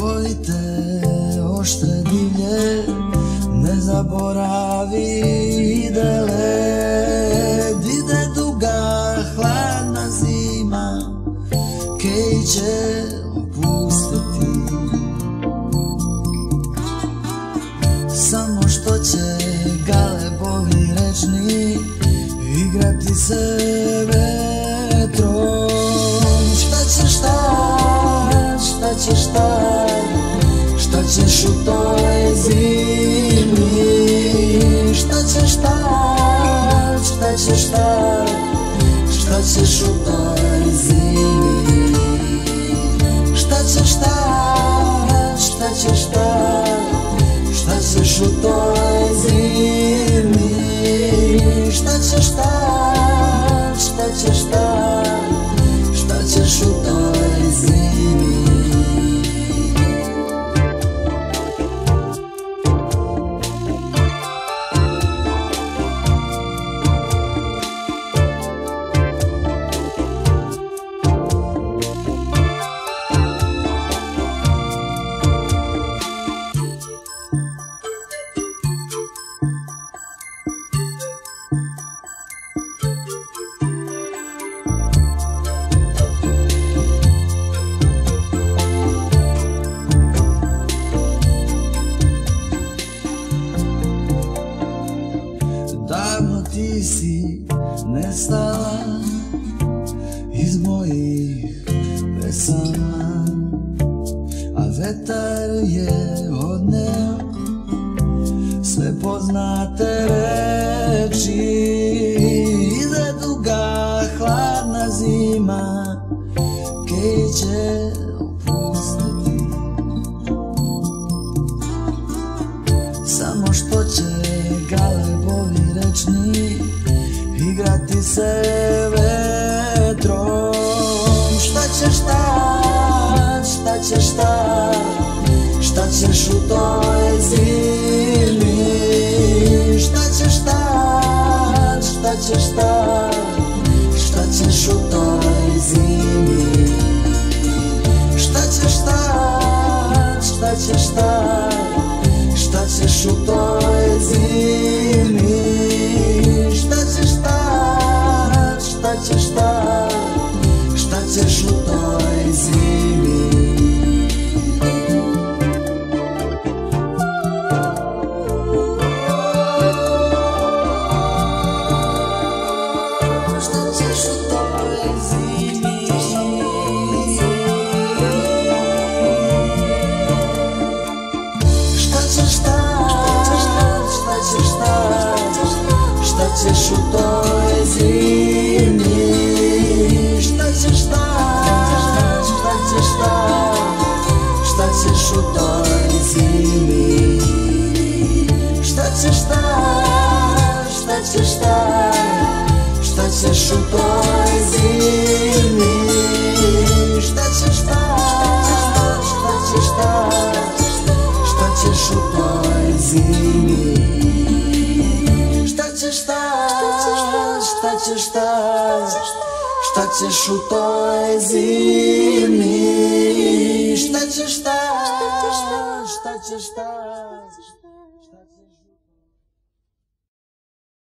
obale Šljukovite, oštre divlje Ne zaboravi idele Dide duga, hladna zima Kej će opustiti. Samo što će galebovi rečni Igrati se Что-то, что-то, что-то, что-то si nestala iz mojih pesama A vetar je odneo sve poznate reči. Ide duga hladna zima Kej će opustiti. Samo što će galebovi rečni Šta Šta ćeš u toj zimi Chcesz utoje z nimi Chcesz dać, chcesz dać Chcesz utoje z nimi Chcesz dać šta ćeš u toj zimi Šta ćeš šta, šta ćeš šta, Šta ćeš u toj zimi Šta ćeš šta, šta ćeš šta Šta ćeš u toj zimi Šta ćeš šta, šta ćeš šta